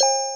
you